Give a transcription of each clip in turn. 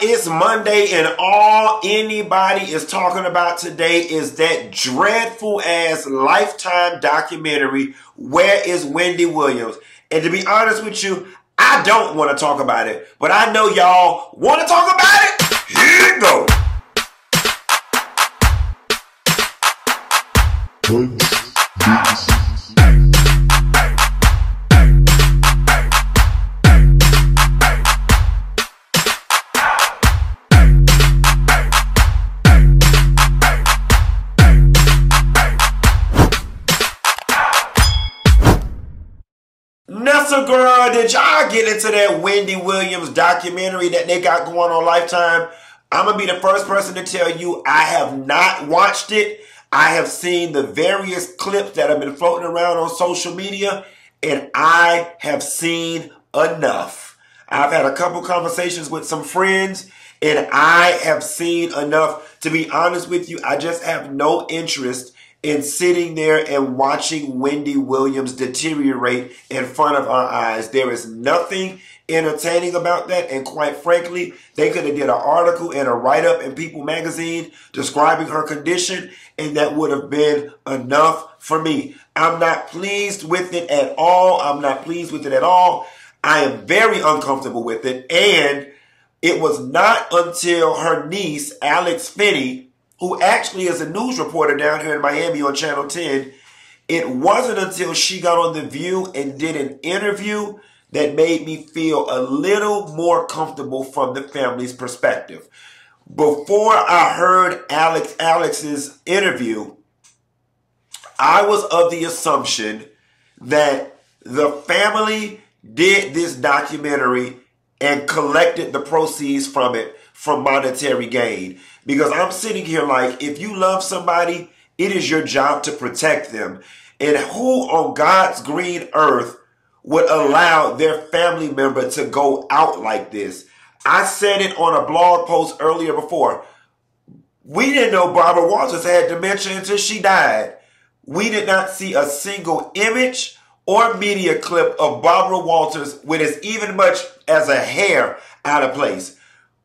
It's Monday, and all anybody is talking about today is that dreadful ass lifetime documentary, Where is Wendy Williams? And to be honest with you, I don't want to talk about it, but I know y'all want to talk about it. Here you go. Girl, did y'all get into that Wendy Williams documentary that they got going on Lifetime? I'm gonna be the first person to tell you I have not watched it. I have seen the various clips that have been floating around on social media, and I have seen enough. I've had a couple conversations with some friends, and I have seen enough. To be honest with you, I just have no interest in sitting there and watching Wendy Williams deteriorate in front of our eyes. There is nothing entertaining about that. And quite frankly, they could have did an article and a write-up in People magazine describing her condition, and that would have been enough for me. I'm not pleased with it at all. I'm not pleased with it at all. I am very uncomfortable with it. And it was not until her niece, Alex Finnie, who actually is a news reporter down here in Miami on Channel 10, it wasn't until she got on The View and did an interview that made me feel a little more comfortable from the family's perspective. Before I heard Alex Alex's interview, I was of the assumption that the family did this documentary and collected the proceeds from it from monetary gain. Because I'm sitting here like, if you love somebody, it is your job to protect them. And who on God's green earth would allow their family member to go out like this? I said it on a blog post earlier before. We didn't know Barbara Walters had dementia until she died. We did not see a single image or media clip of Barbara Walters with as even much as a hair out of place.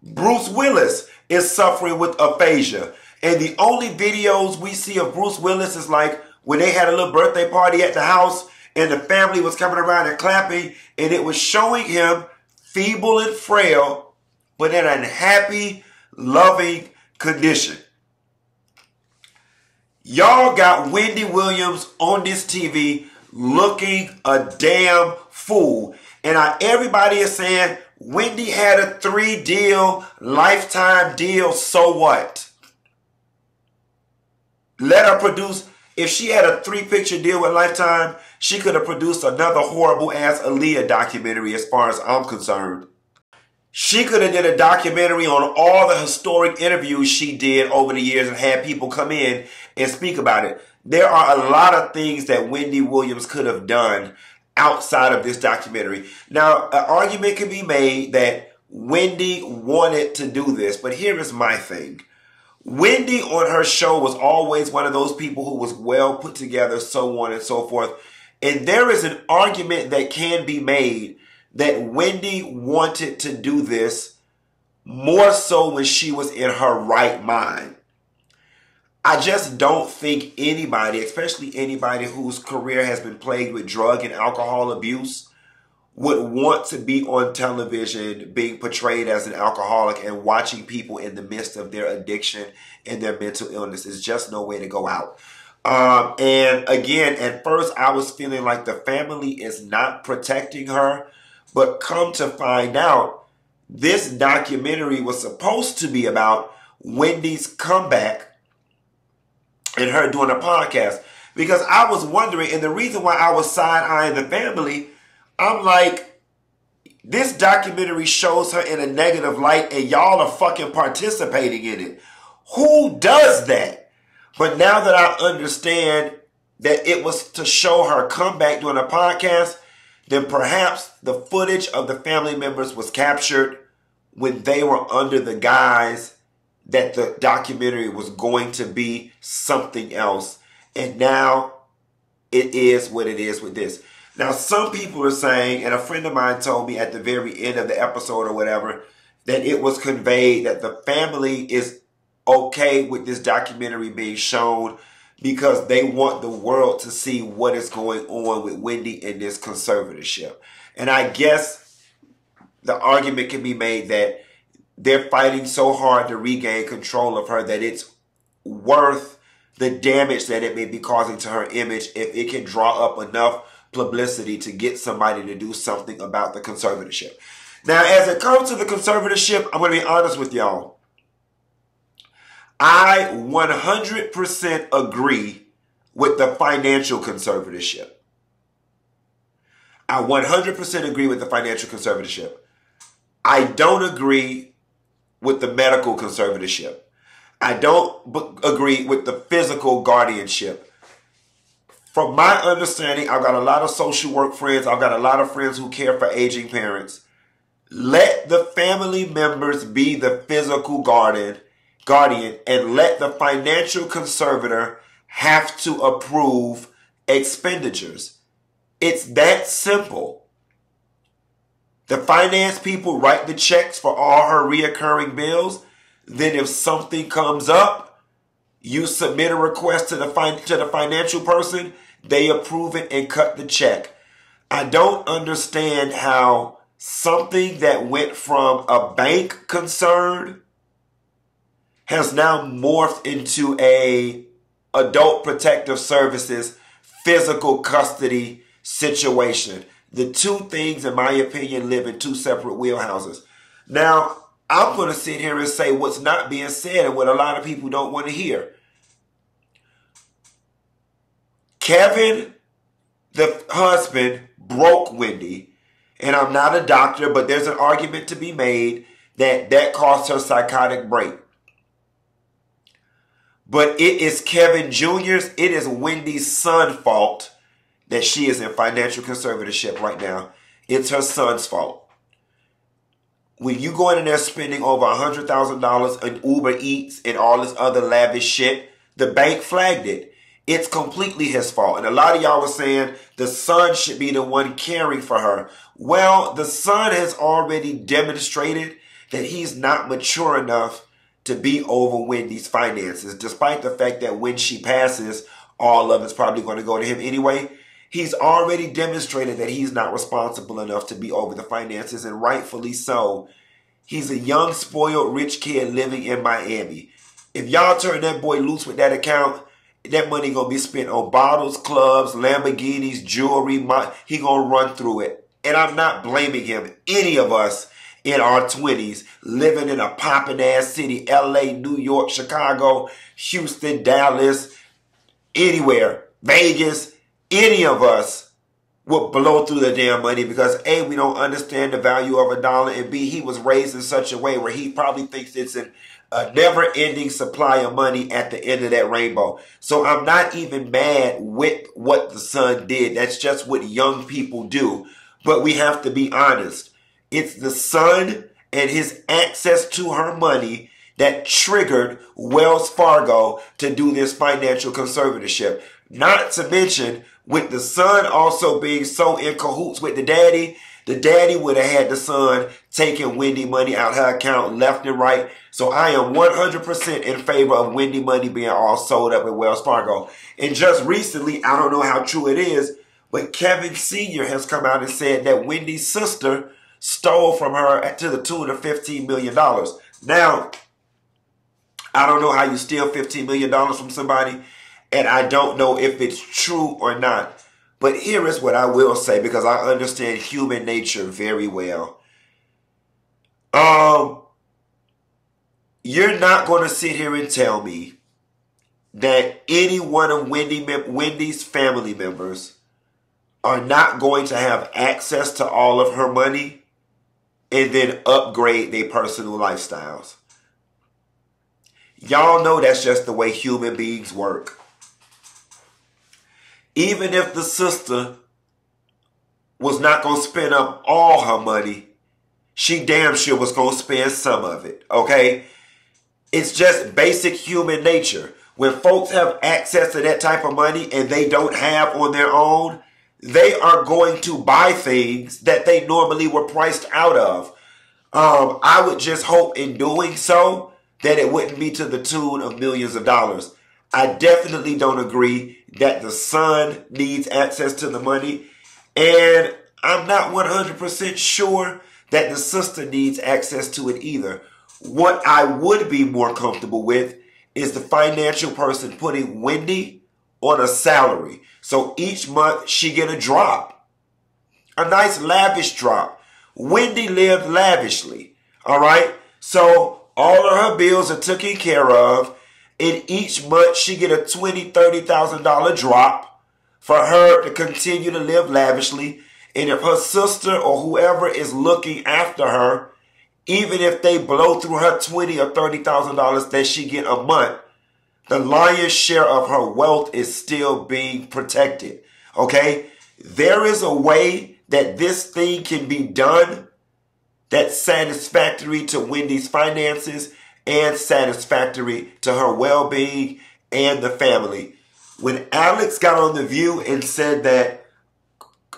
Bruce Willis is suffering with aphasia. And the only videos we see of Bruce Willis is like when they had a little birthday party at the house and the family was coming around and clapping and it was showing him feeble and frail, but in a happy, loving condition. Y'all got Wendy Williams on this TV looking a damn fool. And I, everybody is saying, Wendy had a three deal, lifetime deal, so what? Let her produce, if she had a three picture deal with Lifetime, she could have produced another horrible ass Aaliyah documentary as far as I'm concerned. She could have did a documentary on all the historic interviews she did over the years and had people come in and speak about it. There are a lot of things that Wendy Williams could have done outside of this documentary. Now, an argument can be made that Wendy wanted to do this, but here is my thing. Wendy on her show was always one of those people who was well put together, so on and so forth. And there is an argument that can be made that Wendy wanted to do this more so when she was in her right mind. I just don't think anybody, especially anybody whose career has been plagued with drug and alcohol abuse, would want to be on television being portrayed as an alcoholic and watching people in the midst of their addiction and their mental illness is just no way to go out. Um, and again, at first I was feeling like the family is not protecting her, but come to find out, this documentary was supposed to be about Wendy's comeback and her doing a podcast because I was wondering, and the reason why I was side eyeing the family, I'm like, this documentary shows her in a negative light, and y'all are fucking participating in it. Who does that? But now that I understand that it was to show her comeback doing a podcast, then perhaps the footage of the family members was captured when they were under the guise that the documentary was going to be something else. And now it is what it is with this. Now, some people are saying, and a friend of mine told me at the very end of the episode or whatever, that it was conveyed that the family is okay with this documentary being shown because they want the world to see what is going on with Wendy in this conservatorship. And I guess the argument can be made that they're fighting so hard to regain control of her that it's worth the damage that it may be causing to her image if it can draw up enough publicity to get somebody to do something about the conservatorship. Now, as it comes to the conservatorship, I'm going to be honest with y'all. I 100% agree with the financial conservatorship. I 100% agree with the financial conservatorship. I don't agree with the medical conservatorship. I don't agree with the physical guardianship. From my understanding, I've got a lot of social work friends. I've got a lot of friends who care for aging parents. Let the family members be the physical guardian, guardian and let the financial conservator have to approve expenditures. It's that simple. The finance people write the checks for all her reoccurring bills. Then if something comes up, you submit a request to the fin- to the financial person, they approve it and cut the check. I don't understand how something that went from a bank concern has now morphed into a adult protective services physical custody situation. The two things, in my opinion, live in two separate wheelhouses. Now, I'm going to sit here and say what's not being said and what a lot of people don't want to hear. Kevin, the husband, broke Wendy. And I'm not a doctor, but there's an argument to be made that that caused her psychotic break. But it is Kevin Jr.'s, it is Wendy's son fault that she is in financial conservatorship right now. It's her son's fault when you going in there spending over a hundred thousand dollars on Uber Eats and all this other lavish shit, the bank flagged it. It's completely his fault. And a lot of y'all were saying the son should be the one caring for her. Well, the son has already demonstrated that he's not mature enough to be over Wendy's finances, despite the fact that when she passes, all of it's probably going to go to him anyway. He's already demonstrated that he's not responsible enough to be over the finances, and rightfully so. He's a young, spoiled, rich kid living in Miami. If y'all turn that boy loose with that account, that money gonna be spent on bottles, clubs, Lamborghinis, jewelry. he gonna run through it. And I'm not blaming him. Any of us in our 20s living in a popping ass city, LA, New York, Chicago, Houston, Dallas, anywhere, Vegas, any of us would blow through the damn money because A, we don't understand the value of a dollar, and B, he was raised in such a way where he probably thinks it's an, a never ending supply of money at the end of that rainbow. So I'm not even mad with what the son did. That's just what young people do. But we have to be honest. It's the son and his access to her money that triggered Wells Fargo to do this financial conservatorship. Not to mention with the son also being so in cahoots with the daddy, the daddy would have had the son taking Wendy money out her account left and right. So I am 100% in favor of Wendy money being all sold up at Wells Fargo. And just recently, I don't know how true it is, but Kevin Sr. has come out and said that Wendy's sister stole from her to the tune of $15 million. Now, I don't know how you steal $15 million from somebody and I don't know if it's true or not. But here is what I will say because I understand human nature very well. Um, you're not going to sit here and tell me that any one of Wendy, Wendy's family members are not going to have access to all of her money and then upgrade their personal lifestyles. Y'all know that's just the way human beings work even if the sister was not going to spend up all her money, she damn sure was going to spend some of it, okay? It's just basic human nature. When folks have access to that type of money and they don't have on their own, they are going to buy things that they normally were priced out of. Um, I would just hope in doing so that it wouldn't be to the tune of millions of dollars. I definitely don't agree that the son needs access to the money. And I'm not 100% sure that the sister needs access to it either. What I would be more comfortable with is the financial person putting Wendy on a salary. So each month she get a drop. A nice lavish drop. Wendy lived lavishly. All right. So all of her bills are taken care of. And each month she get a twenty, thirty thousand dollar drop for her to continue to live lavishly. And if her sister or whoever is looking after her, even if they blow through her twenty or thirty thousand dollars that she get a month, the lion's share of her wealth is still being protected. Okay? There is a way that this thing can be done that's satisfactory to Wendy's finances and satisfactory to her well-being and the family. When Alex got on The View and said that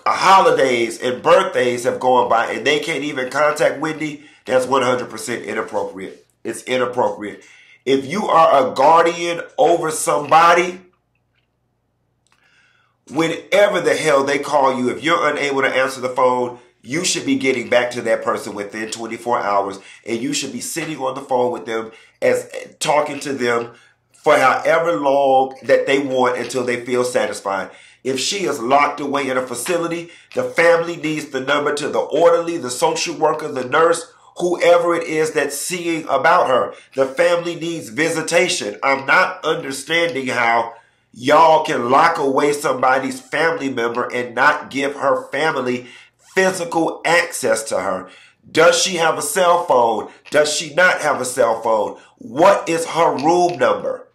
holidays and birthdays have gone by and they can't even contact Wendy, that's 100% inappropriate. It's inappropriate. If you are a guardian over somebody, whenever the hell they call you, if you're unable to answer the phone, you should be getting back to that person within 24 hours and you should be sitting on the phone with them as talking to them for however long that they want until they feel satisfied. If she is locked away in a facility, the family needs the number to the orderly, the social worker, the nurse, whoever it is that's seeing about her. The family needs visitation. I'm not understanding how y'all can lock away somebody's family member and not give her family physical access to her. Does she have a cell phone? Does she not have a cell phone? What is her room number?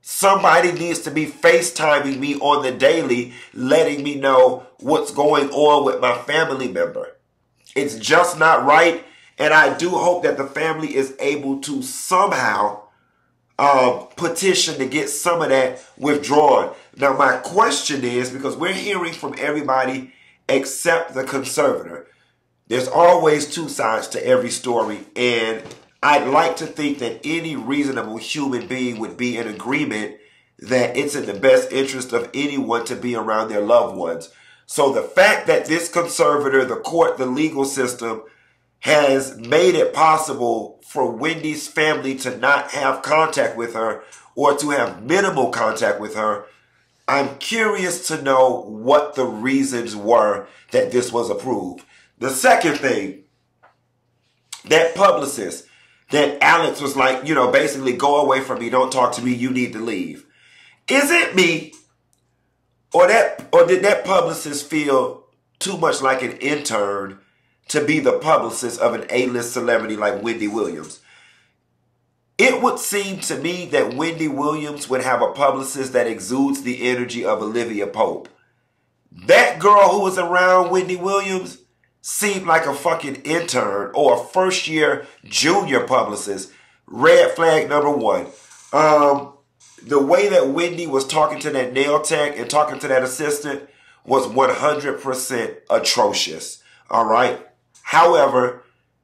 Somebody needs to be FaceTiming me on the daily, letting me know what's going on with my family member. It's just not right. And I do hope that the family is able to somehow uh, petition to get some of that withdrawn. Now, my question is because we're hearing from everybody except the conservator. There's always two sides to every story, and I'd like to think that any reasonable human being would be in agreement that it's in the best interest of anyone to be around their loved ones. So the fact that this conservator, the court, the legal system has made it possible for Wendy's family to not have contact with her or to have minimal contact with her I'm curious to know what the reasons were that this was approved. The second thing, that publicist that Alex was like, you know, basically go away from me, don't talk to me, you need to leave. Is it me or that or did that publicist feel too much like an intern to be the publicist of an A-list celebrity like Wendy Williams? It would seem to me that Wendy Williams would have a publicist that exudes the energy of Olivia Pope. That girl who was around Wendy Williams seemed like a fucking intern or a first year junior publicist. Red flag number one. Um, the way that Wendy was talking to that nail tech and talking to that assistant was 100% atrocious. All right. However,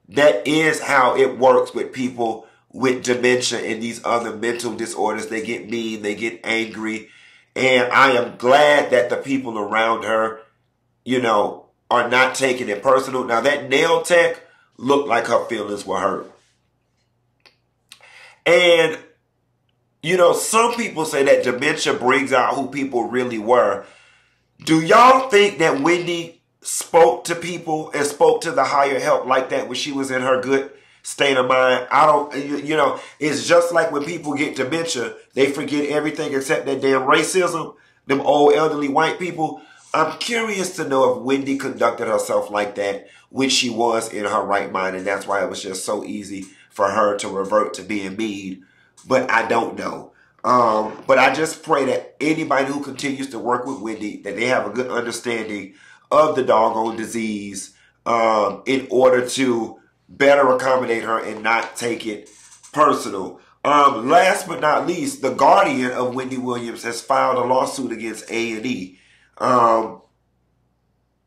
that is how it works with people with dementia and these other mental disorders. They get mean, they get angry. And I am glad that the people around her, you know, are not taking it personal. Now that nail tech looked like her feelings were hurt. And, you know, some people say that dementia brings out who people really were. Do y'all think that Wendy spoke to people and spoke to the higher help like that when she was in her good state of mind. I don't, you, you know, it's just like when people get dementia, they forget everything except that damn racism, them old elderly white people. I'm curious to know if Wendy conducted herself like that when she was in her right mind. And that's why it was just so easy for her to revert to being mean. But I don't know. Um, but I just pray that anybody who continues to work with Wendy, that they have a good understanding of the doggone disease um, in order to better accommodate her and not take it personal. Um, last but not least, the guardian of Wendy Williams has filed a lawsuit against A&E. Um,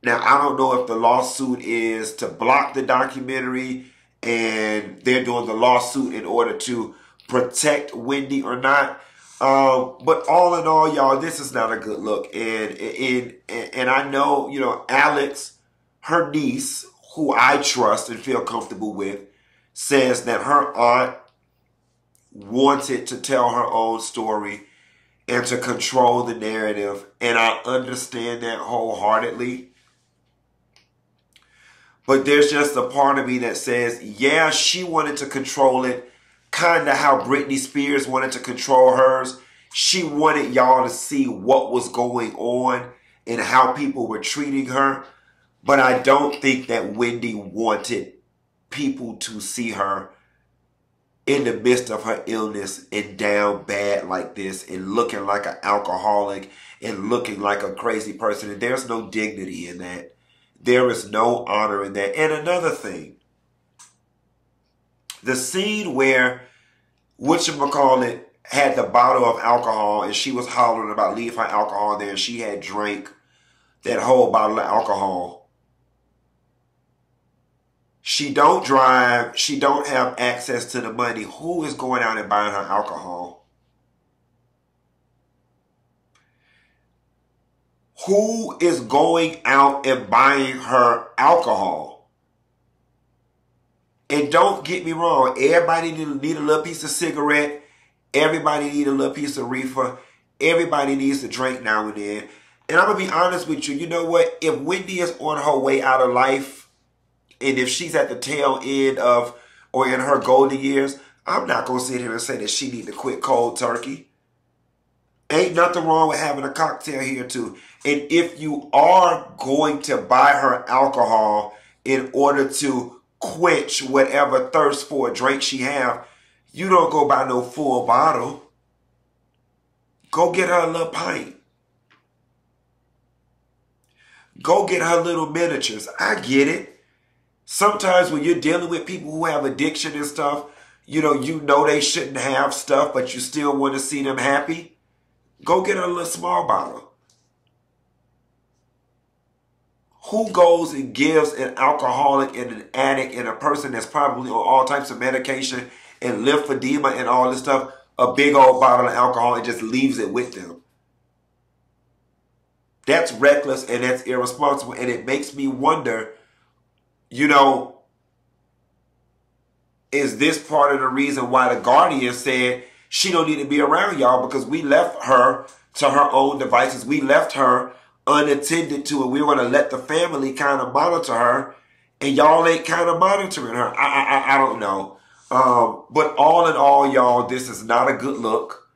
Now, I don't know if the lawsuit is to block the documentary and they're doing the lawsuit in order to protect Wendy or not. Um, but all in all, y'all, this is not a good look. And, and, and I know, you know, Alex, her niece, who I trust and feel comfortable with, says that her aunt wanted to tell her own story and to control the narrative. And I understand that wholeheartedly. But there's just a part of me that says, yeah, she wanted to control it, kind of how Britney Spears wanted to control hers. She wanted y'all to see what was going on and how people were treating her. But I don't think that Wendy wanted people to see her in the midst of her illness and down bad like this and looking like an alcoholic and looking like a crazy person. And there's no dignity in that. There is no honor in that. And another thing, the scene where whatchamacallit had the bottle of alcohol and she was hollering about leave her alcohol there and she had drank that whole bottle of alcohol. She don't drive. She don't have access to the money. Who is going out and buying her alcohol? Who is going out and buying her alcohol? And don't get me wrong, everybody need a little piece of cigarette. Everybody need a little piece of reefer. Everybody needs to drink now and then. And I'm going to be honest with you. You know what? If Wendy is on her way out of life, and if she's at the tail end of, or in her golden years, I'm not going to sit here and say that she need to quit cold turkey. Ain't nothing wrong with having a cocktail here too. And if you are going to buy her alcohol in order to quench whatever thirst for a drink she have, you don't go buy no full bottle. Go get her a little pint. Go get her little miniatures. I get it. Sometimes when you're dealing with people who have addiction and stuff, you know, you know they shouldn't have stuff, but you still want to see them happy. Go get a little small bottle. Who goes and gives an alcoholic and an addict and a person that's probably on all types of medication and lymphedema and all this stuff a big old bottle of alcohol and just leaves it with them? That's reckless and that's irresponsible. And it makes me wonder, you know, is this part of the reason why the Guardian said she don't need to be around y'all because we left her to her own devices. We left her unattended to and we want to let the family kind of monitor her and y'all ain't kind of monitoring her. I, I, I don't know. Um, but all in all, y'all, this is not a good look.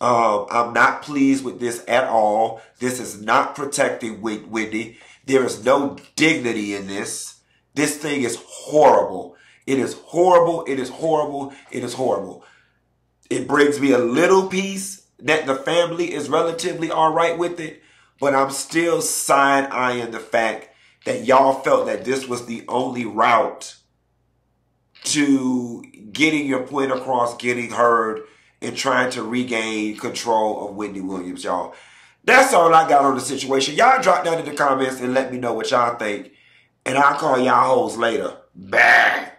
Um, I'm not pleased with this at all. This is not protecting Wendy. There is no dignity in this. This thing is horrible. It is horrible. It is horrible. It is horrible. It brings me a little peace that the family is relatively all right with it, but I'm still side eyeing the fact that y'all felt that this was the only route to getting your point across, getting heard, and trying to regain control of Wendy Williams, y'all. That's all I got on the situation. Y'all drop down in the comments and let me know what y'all think. And I'll call y'all hoes later. Bye.